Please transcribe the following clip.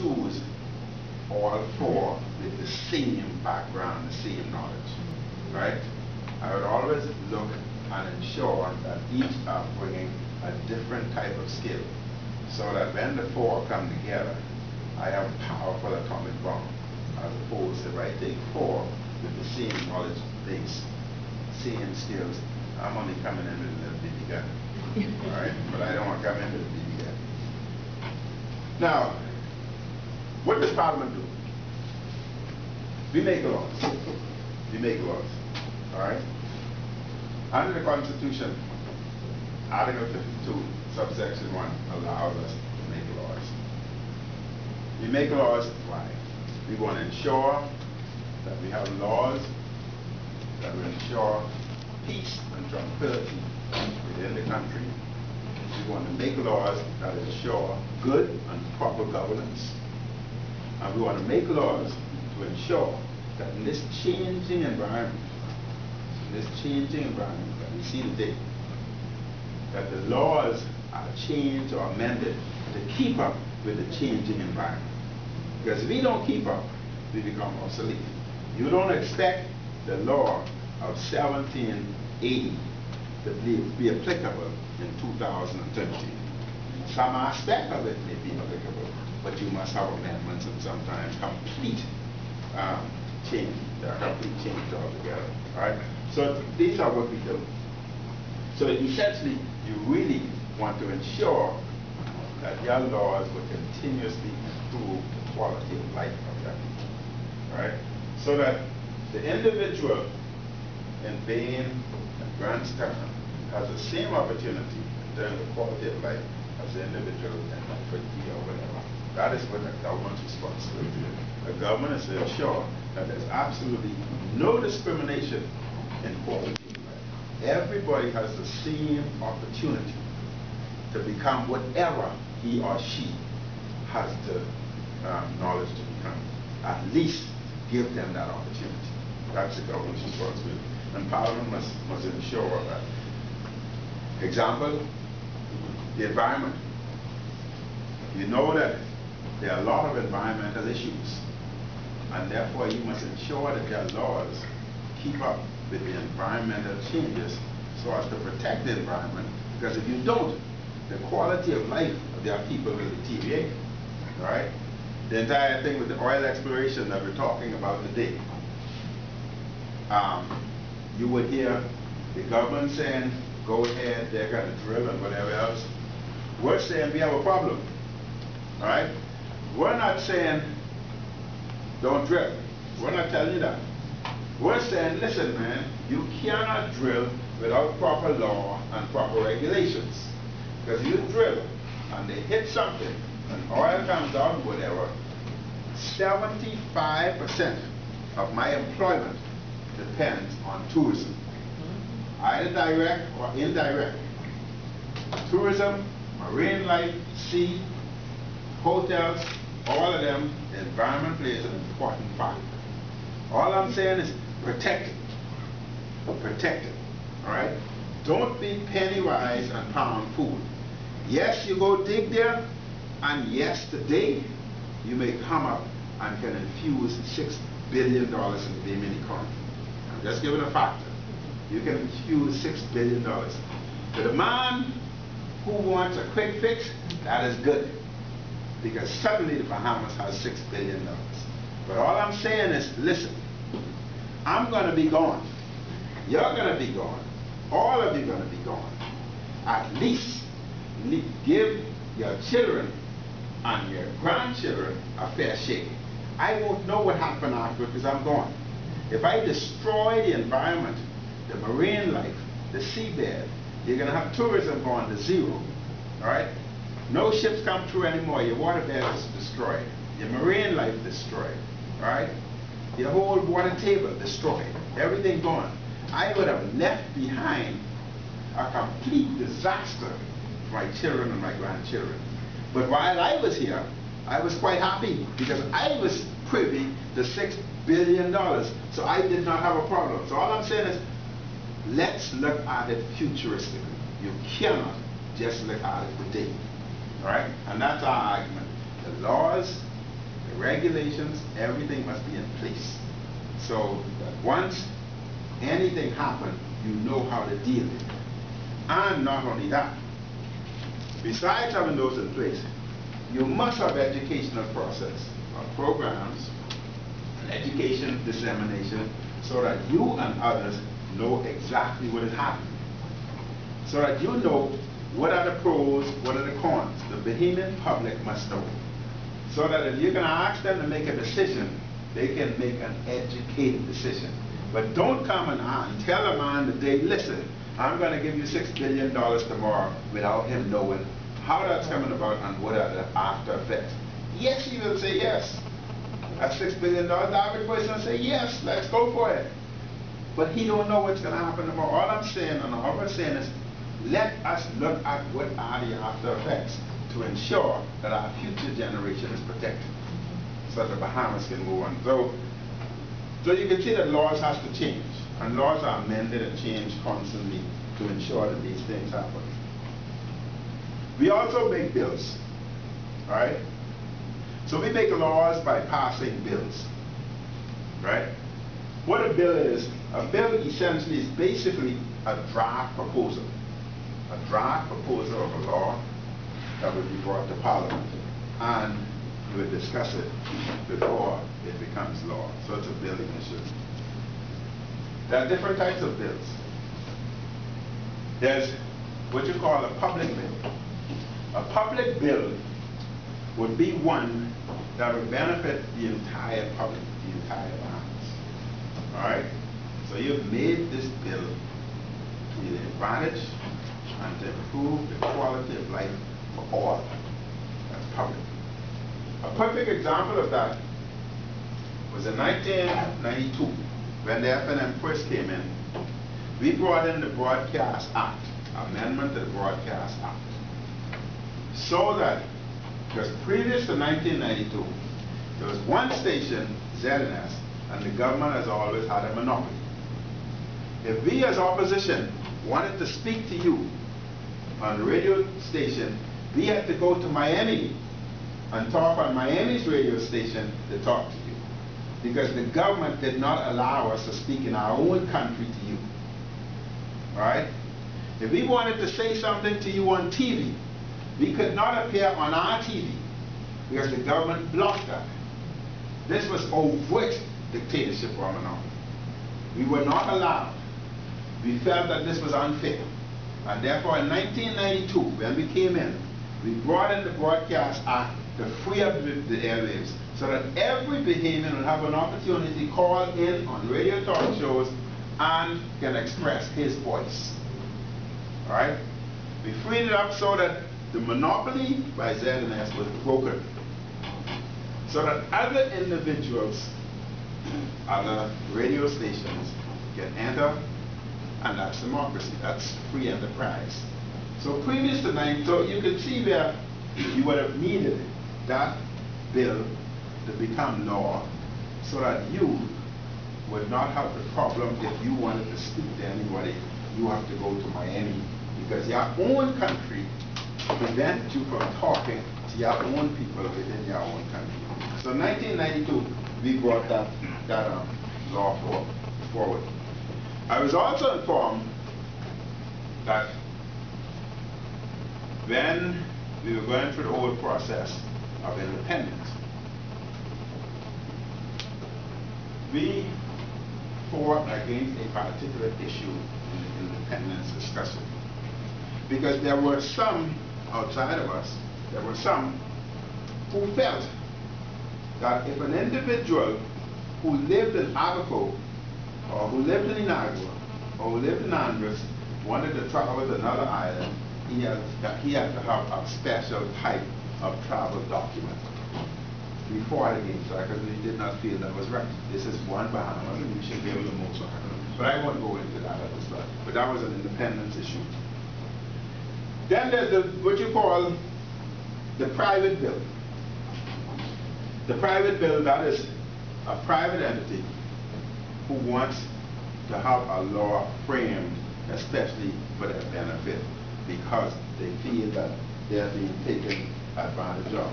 choose all four with the same background, the same knowledge, right? I would always look and ensure that each are bringing a different type of skill so that when the four come together, I have a powerful atomic bomb as opposed to if I take four with the same knowledge base, same skills, I'm only coming in with a little gun, all right? But I don't want to come in with a BB gun. Now, what does Parliament do? We make laws. We make laws. All right? Under the Constitution, Article 52, subsection 1 allows us to make laws. We make laws, why? We want to ensure that we have laws that will ensure peace and tranquility within the country. We want to make laws that ensure good and proper governance. And we want to make laws to ensure that in this changing environment, this changing environment that we see today, that the laws are changed or amended to keep up with the changing environment. Because if we don't keep up, we become obsolete. You don't expect the law of 1780 to be, be applicable in 2013. Some aspect of it may be applicable, but you must have amendments and sometimes complete um, change, a complete change altogether. All right. So these are what we do. So essentially, you really want to ensure that your laws will continuously improve the quality of life of your people. Right? So that the individual in Bain and Town has the same opportunity in terms of quality of life as the individual in Fritzy or whatever. That is what the government's responsibility is. The government is to ensure that there's absolutely no discrimination in quality. Everybody has the same opportunity to become whatever he or she has the um, knowledge to become. At least give them that opportunity. That's the government's responsibility. And Parliament must, must ensure that. Example, the environment. You know that there are a lot of environmental issues, and therefore you must ensure that your laws keep up with the environmental changes so as to protect the environment, because if you don't, the quality of life of their people will deteriorate, right? The entire thing with the oil exploration that we're talking about today, um, you would hear the government saying, go ahead, they're going to drill and whatever else. We're saying we have a problem, right? We're not saying don't drill. We're not telling you that. We're saying, listen, man, you cannot drill without proper law and proper regulations. Because you drill and they hit something and oil comes out, whatever, 75% of my employment depends on tourism, either direct or indirect. Tourism, marine life, sea, hotels, all of them, the environment plays an important part. All I'm saying is protect it. Protect it. All right? Don't be penny wise and pound fool. Yes, you go dig there, and yes, today you may come up and can infuse six billion dollars in the Bay economy. I'm just giving a factor. You can infuse six billion dollars. To the man who wants a quick fix, that is good because suddenly the Bahamas has six billion dollars. But all I'm saying is, listen, I'm going to be gone. You're going to be gone. All of you are going to be gone. At least give your children and your grandchildren a fair shake. I won't know what happened after because I'm gone. If I destroy the environment, the marine life, the seabed, you're going to have tourism going to zero. All right? No ships come through anymore. Your water bed is destroyed. Your marine life destroyed. Right? Your whole water table destroyed. Everything gone. I would have left behind a complete disaster for my children and my grandchildren. But while I was here, I was quite happy because I was privy to six billion dollars. So I did not have a problem. So all I'm saying is let's look at it futuristically. You cannot just look at it today. Right? And that's our argument. The laws the regulations, everything must be in place. So that once anything happens, you know how to deal with it. And not only that, besides having those in place, you must have educational process or programs, and education dissemination, so that you and others know exactly what is happening. So that you know what are the pros, what are the cons. The Bahamian public must know. So that if you're going to ask them to make a decision, they can make an educated decision. But don't come and, uh, and tell a man that they listen, I'm going to give you $6 billion tomorrow without him knowing how that's coming about and what are the after effects. Yes, he will say yes. At $6 billion, the average person will say yes, let's go for it. But he don't know what's going to happen tomorrow. All I'm saying and all I'm saying is let us look at what are the after effects to ensure that our future generation is protected so that the Bahamas can move on. So, so you can see that laws have to change and laws are amended and changed constantly to ensure that these things happen. We also make bills, right? So we make laws by passing bills, right? What a bill is, a bill essentially is basically a draft proposal a draft proposal of a law that would be brought to Parliament and we would discuss it before it becomes law. So it's a billing issue. There are different types of bills. There's what you call a public bill. A public bill would be one that would benefit the entire public, the entire Bahamas. All right? So you've made this bill to the advantage and to improve the quality of life for all. That's public. A perfect example of that was in 1992 when the FNM first came in. We brought in the Broadcast Act, amendment to the Broadcast Act, so that, because previous to 1992, there was one station, ZNS, and the government has always had a monopoly. If we as opposition wanted to speak to you on the radio station, we had to go to Miami and talk on Miami's radio station to talk to you. Because the government did not allow us to speak in our own country to you. Alright? If we wanted to say something to you on TV, we could not appear on our TV because the government blocked that. This was overt dictatorship or monopoly. We were not allowed. We felt that this was unfair. And therefore, in 1992, when we came in, we brought in the Broadcast Act to free up the, the airwaves so that every Bahamian will have an opportunity to call in on radio talk shows and can express his voice. All right? We freed it up so that the monopoly by ZNS was broken. So that other individuals, other radio stations can enter and that's democracy. That's free enterprise. So previous to 9, so you can see where you would have needed that bill to become law so that you would not have the problem if you wanted to speak to anybody, you have to go to Miami because your own country prevents you from talking to your own people within your own country. So 1992, we brought that, that um, law forward. I was also informed that when we were going through the whole process of independence, we fought against a particular issue in the independence discussion. Because there were some outside of us, there were some who felt that if an individual who lived in Abaco Uh, or who lived in Inagua, or who lived in Andros, wanted to travel to another island, he had, he had to have a special type of travel document. We fought against that because we did not feel that was right. This is one Bahamas and we should be able to move so But I won't go into that at this. But that was an independence issue. Then there's the, what you call the private bill. The private bill, that is a private entity who wants to have a law framed especially for their benefit because they feel that they're being taken advantage of.